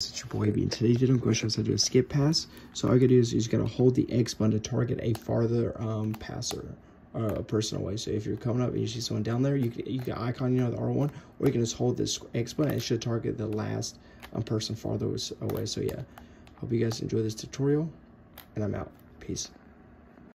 It's your boy B. In today's video, I'm going to show us how to do a skip pass. So all you gotta do is you just gotta hold the X button to target a farther um, passer, uh, a person away. So if you're coming up and you see someone down there, you can, you can icon, you know, the R1, or you can just hold this X button. and It should target the last um, person farther away. So yeah, hope you guys enjoy this tutorial, and I'm out. Peace.